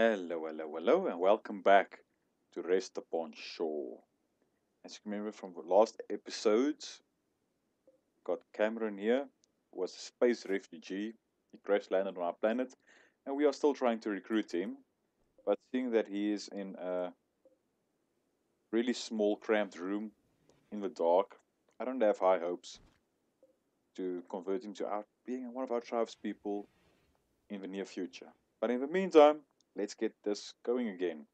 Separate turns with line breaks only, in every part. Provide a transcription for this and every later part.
Hello, hello, hello, and welcome back to Rest Upon Shore. As you remember from the last episodes, got Cameron here, was a space refugee. He crash landed on our planet, and we are still trying to recruit him. But seeing that he is in a really small, cramped room in the dark, I don't have high hopes to convert him to our, being one of our tribe's people in the near future. But in the meantime, let's get this going again.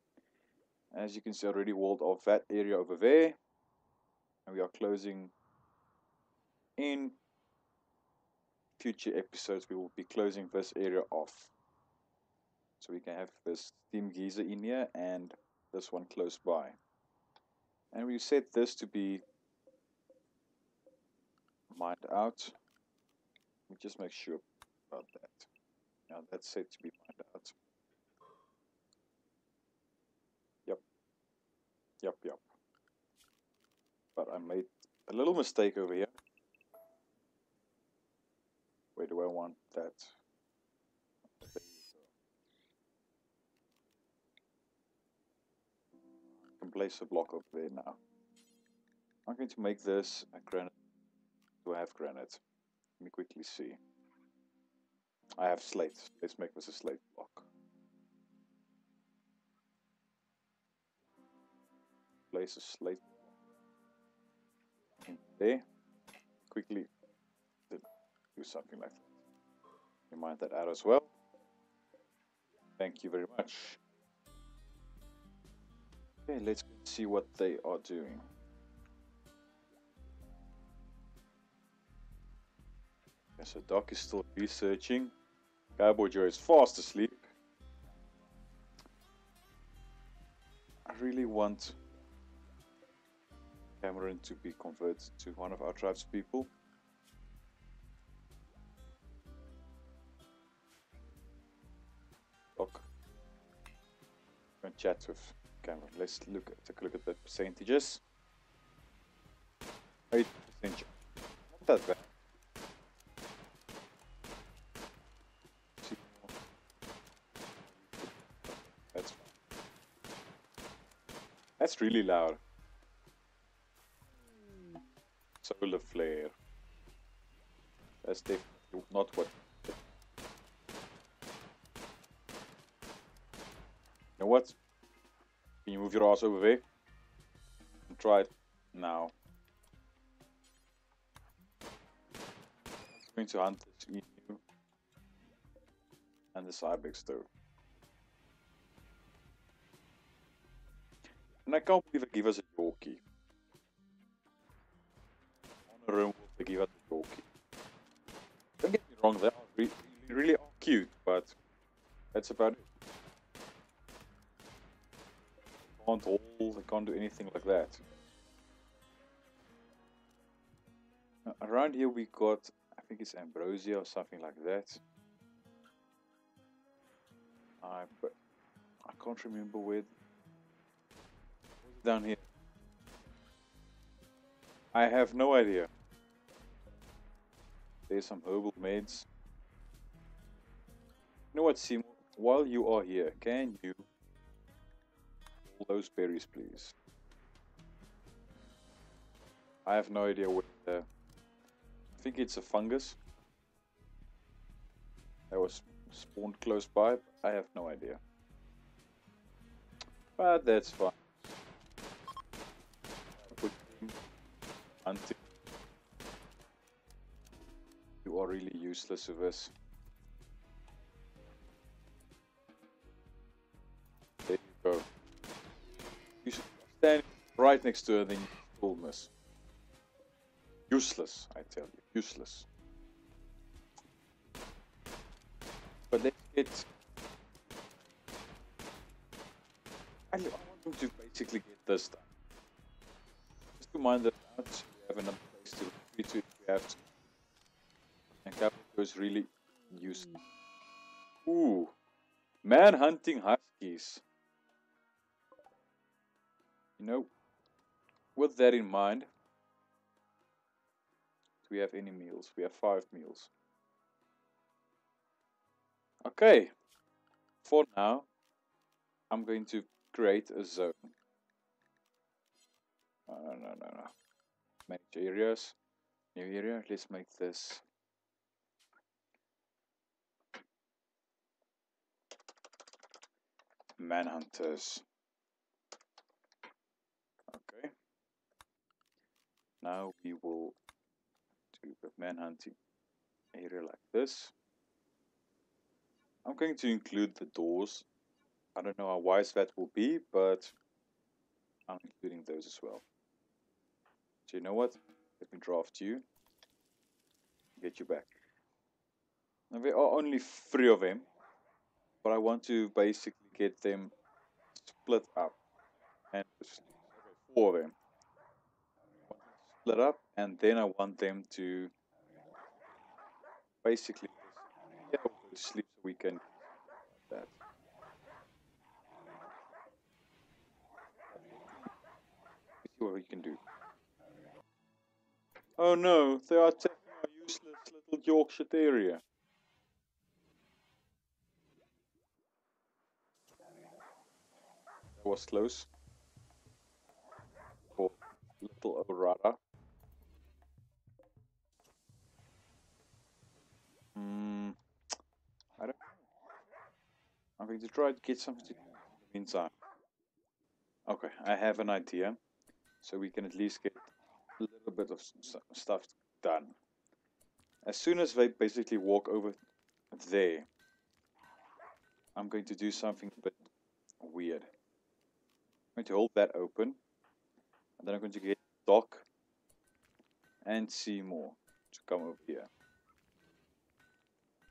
As you can see, I already walled off that area over there. And we are closing in future episodes. We will be closing this area off. So we can have this steam geyser in here and this one close by. And we set this to be mined out. Let me just make sure about that. Now that's set to be mined out. Yep. Yep, yep. But I made a little mistake over here. Where do I want that? I can place a block over there now. I'm going to make this a granite. Do I have granite? Let me quickly see. I have slate. Let's make this a slate block. Place a slate in. Quickly do something like that. Remind that out as well. Thank you very much. Okay, let's see what they are doing. Okay, so Doc is still researching. Cowboy Joe is fast asleep. I really want Cameron to be converted to one of our tribe's people. Go and chat with Cameron. Let's look at, take a look at the percentages. 8% Not that bad. That's. That's really loud. Solar flare. That's definitely not what. You know what? Can you move your ass over there? And try it now. I'm going to hunt this emu and the ibex too. And I can't believe they give us a Yorkie. On a room, they give us a Yorkie. Don't get me wrong, they are really, really are cute, but that's about it. They can't hold, they can't do anything like that. Now, around here we got, I think it's ambrosia or something like that. I, I can't remember where down here? I have no idea. There's some herbal meds. You know what, Seymour? While you are here, can you pull those berries, please? I have no idea what. Uh, I think it's a fungus that was spawned close by. I have no idea. But that's fine. Until you are really useless with this. There you go. You should stand right next to her, then you will miss. Useless, I tell you, useless. But let's get. I want them to basically get this done. Just to mind that out have another place to retreat to if have to. And Capital is really useful. Ooh, man hunting huskies. You know, with that in mind, do we have any meals? We have five meals. Okay, for now, I'm going to create a zone. No, no, no, no. Manage areas. New area. Let's make this. Manhunters. Okay. Now we will do the manhunting area like this. I'm going to include the doors. I don't know how wise that will be, but I'm including those as well. You know what? Let me draft you. Get you back. Now there are only three of them, but I want to basically get them split up. And four of them. Split up, and then I want them to basically to sleep so we can that. See what we can do. Oh no, they are taking our useless little Yorkshire Terrier. That was close. For little Orara. Hmm. I don't know. I'm going to try to get something to in the meantime. Okay, I have an idea. So we can at least get bit of stuff done. As soon as they basically walk over there, I'm going to do something a bit weird. I'm going to hold that open, and then I'm going to get Doc and Seymour to come over here.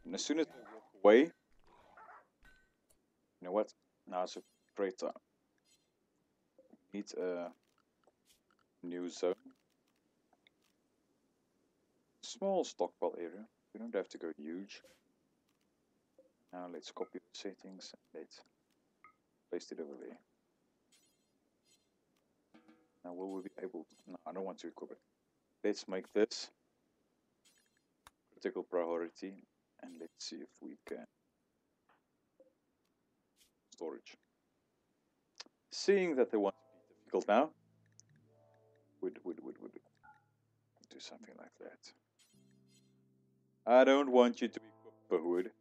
And as soon as they walk away, you know what? Now it's a great time. Need a new zone. Small stockpile area. We don't have to go huge. Now let's copy the settings and let's paste it over there. Now will we be able to, no, I don't want to equip it. Let's make this critical priority and let's see if we can storage. Seeing that they want to be difficult now, would would would would do something like that. I don't want you to be wood.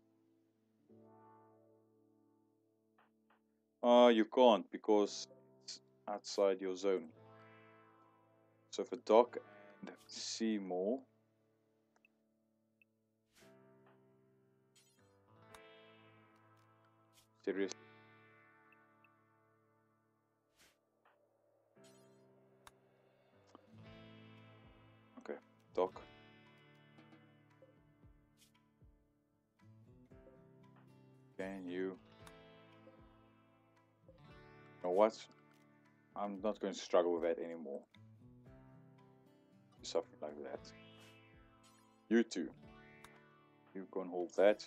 Oh, ah, you can't because it's outside your zone. So for Doc and Seymour, Seriously? Okay, Doc. Can you... You know what? I'm not going to struggle with that anymore. Something like that. You too. You can hold that.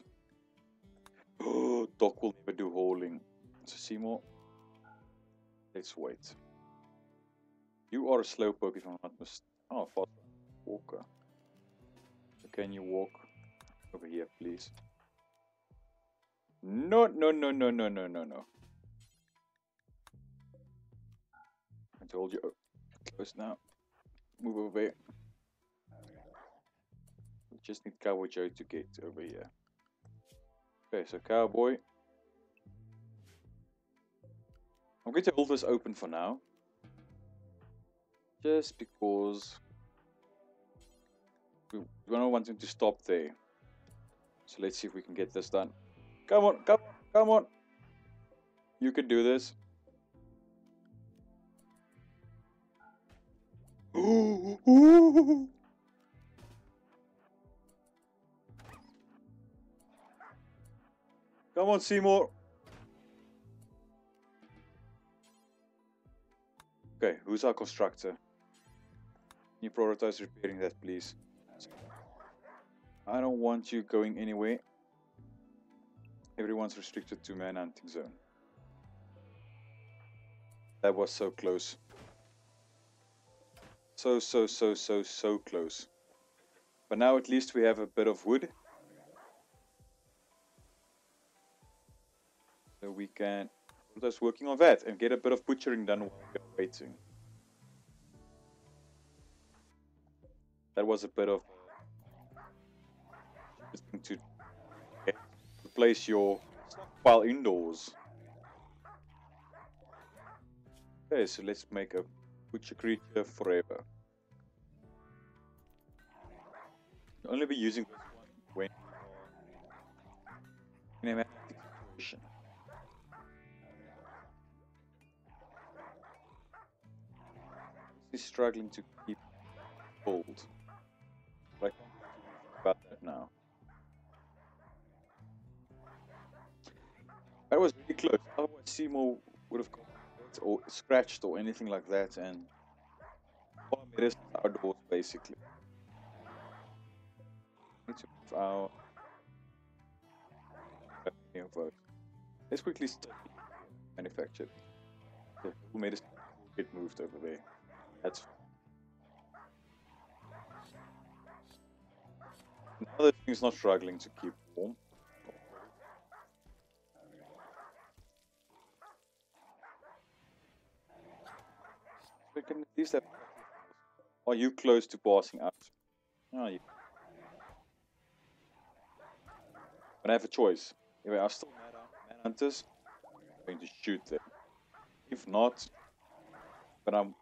Doc will never do hauling. So Seymour, let's wait. You are a slowpoke if I'm not mistaken. Oh, fast walker. So can you walk over here, please? No, no, no, no, no, no, no, no. I told you. Oh, close now. Move over here. We just need Cowboy Joe to get over here. Okay, so Cowboy. I'm going to hold this open for now. Just because we don't want him to stop there. So let's see if we can get this done. Come on, come on, come on. You could do this. Come on, Seymour. Okay, who's our constructor? Can you prioritize repairing that, please? I don't want you going anywhere. Everyone's restricted to man hunting zone. That was so close. So, so, so, so, so close. But now at least we have a bit of wood. So we can Just working on that and get a bit of butchering done while we're waiting. That was a bit of to place your stockpile indoors. Okay, so let's make a butcher creature forever. You'll only be using when in. He's struggling to keep hold. Do about that now. That was really close. Otherwise, Seymour would have got or scratched or anything like that, and all made is outdoors basically. Let's quickly study manufactured. The who made us get moved over there. That's now the thing's not struggling to keep warm. We can at least have. Are you close to passing out? Oh, you. But I have a choice. If I are still man hunters, I'm going to shoot them. If not, but I'm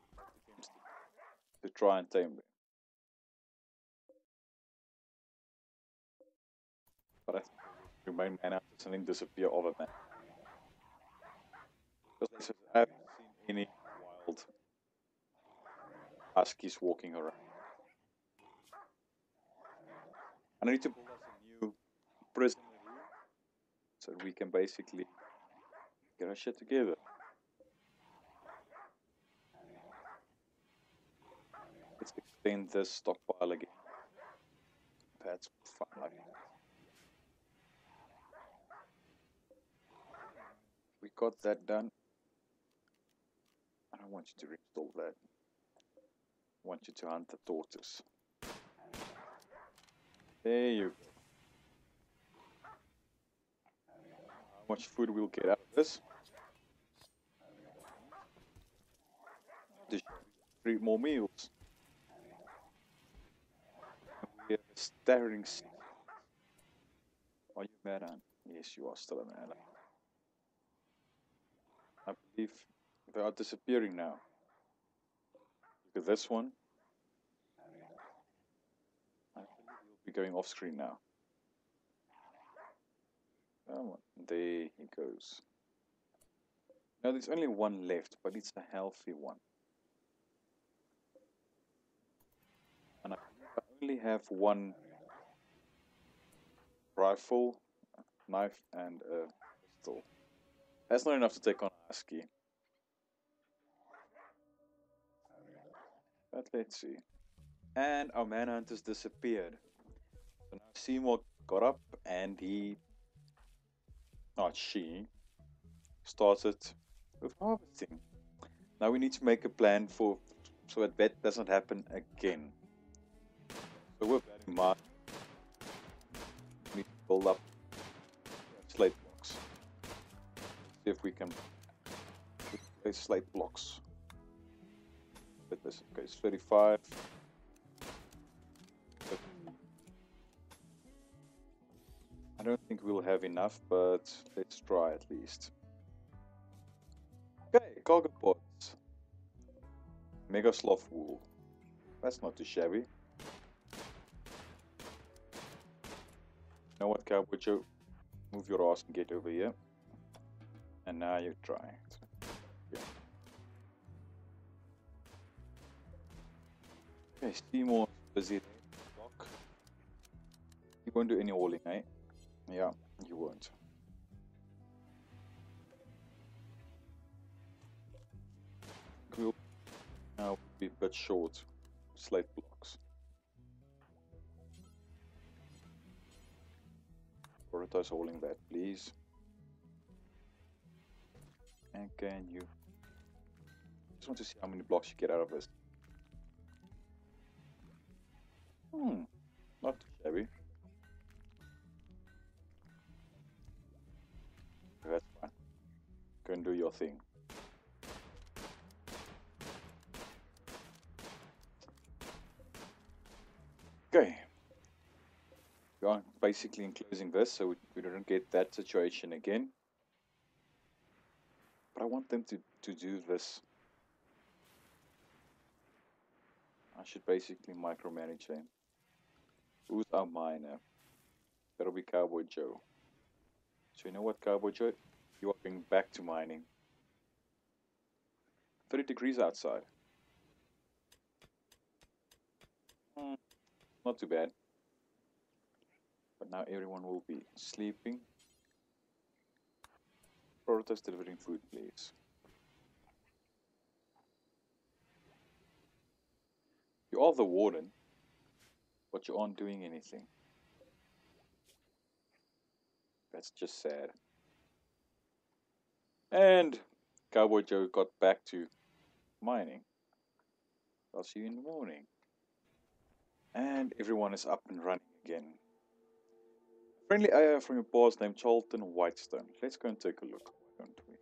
to try and tame them. But I think remain man hunters and then disappear over man. Because I haven't seen any wild huskies walking around. And I need to build us a new prison so we can basically get our shit together. Let's extend this stockpile again. That's fun like We got that done. I don't want you to reinstall that. Want you to hunt the tortoise. There you go. How much food we'll get out of this? Three more meals. We have a staring. scene. Are you mad? Yes, you are still a. I believe they are disappearing now. This one. I believe we'll be going off screen now. There he goes. Now there's only one left, but it's a healthy one. And I only have one rifle, knife, and a pistol. That's not enough to take on Husky. But let's see. And our manhunters disappeared. So now Seymour got up and he not she, started with harvesting. Now we need to make a plan for so that that doesn't happen again. So with that in mind, we need to build up slate blocks. See if we can place slate blocks. This okay, it's 35. I don't think we'll have enough, but let's try at least. Okay, cargo pods. Mega sloth wool. That's not too shabby. You know what, Cowboy Joe? Move your ass and get over here. And now you try Okay, Seymour's busy. You won't do any hauling, eh? Yeah, you won't. We'll now be a bit short slate blocks. Prioritize holding that, please. And can you... just want to see how many blocks you get out of this. Hmm, not too shabby. That's fine. Go and do your thing. Okay. We are basically enclosing this so we, we don't get that situation again. But I want them to, to do this. I should basically micromanage them. Who's our miner? That'll be Cowboy Joe. So you know what, Cowboy Joe? You are going back to mining. 30 degrees outside. Hmm, not too bad. But now everyone will be sleeping. Prototypes delivering food, please. You are the warden, but you aren't doing anything. That's just sad. And Cowboy Joe got back to mining. I'll see you in the morning. And everyone is up and running again. Friendly AI from your boss named Charlton Whitestone. Let's go and take a look, don't we?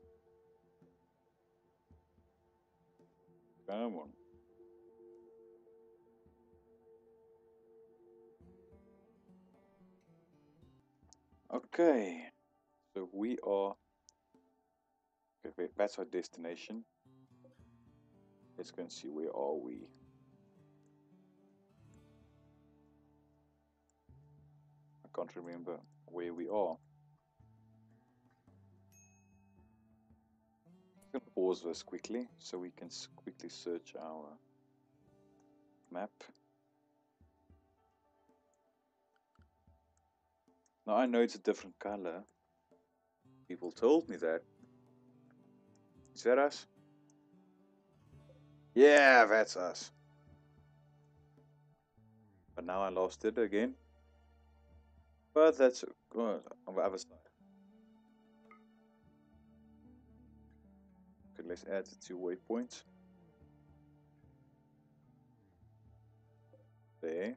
Come on. Okay, so we are. Okay, that's our destination. Let's go and see where are we. I can't remember where we are. I'm going to pause this quickly so we can quickly search our map. Now I know it's a different color. People told me that. Is that us? Yeah, that's us. But now I lost it again. But that's good on the other side. Okay, let's add the two waypoints. There.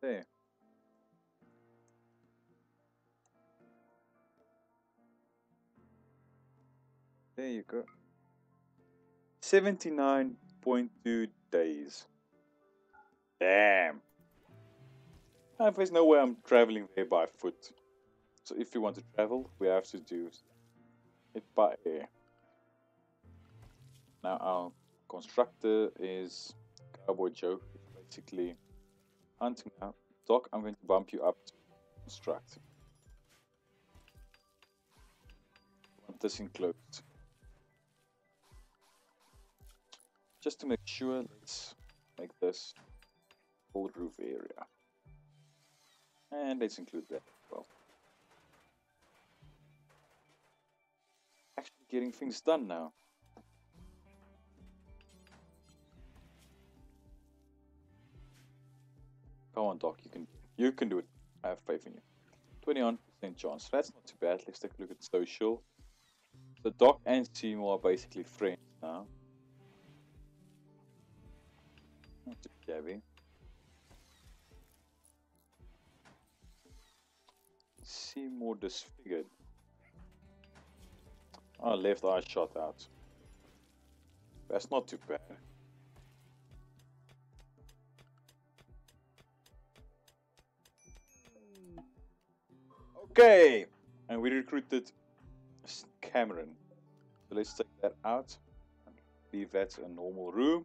There. There you go. 79.2 days. Damn. there's no way I'm traveling there by foot. So if you want to travel, we have to do it by air. Now our constructor is Cowboy Joe. basically hunting now. Doc, I'm going to bump you up to construct. Want this enclosed. Just to make sure, let's make this full roof area. And let's include that as well. Actually getting things done now. Come on, Doc, you can you can do it. I have faith in you. 21% chance. That's not too bad. Let's take a look at social. So Doc and Seymour are basically friends now. Not too shabby. Seymour disfigured. Oh, left eye shot out. That's not too bad. Okay, and we recruited Cameron. So let's take that out. Leave that a normal room.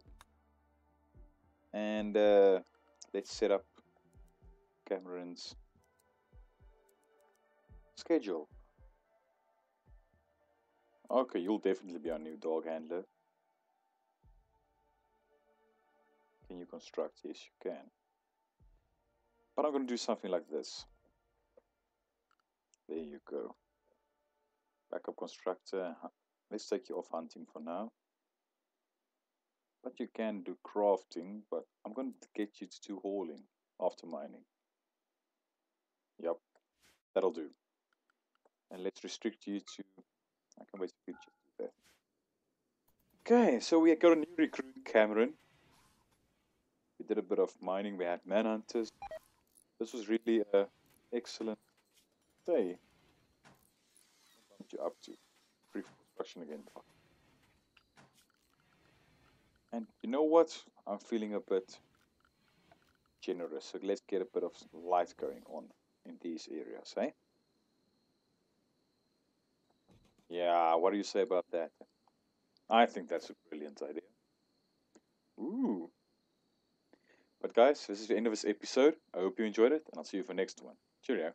And uh, let's set up Cameron's schedule. Okay, you'll definitely be our new dog handler. Can you construct? Yes, you can. But I'm going to do something like this. There you go. Backup constructor. Let's take you off hunting for now. But you can do crafting, but I'm going to get you to do hauling after mining. Yep, that'll do. And let's restrict you to, I can basically just do that. Okay, so we got a new recruit, Cameron. We did a bit of mining. We had manhunters. This was really a excellent day. What you up to? Pre-construction again. And you know what? I'm feeling a bit generous. So let's get a bit of light going on in these areas, eh? Yeah, what do you say about that? I think that's a brilliant idea. Ooh. But guys, this is the end of this episode. I hope you enjoyed it, and I'll see you for next one. Cheerio.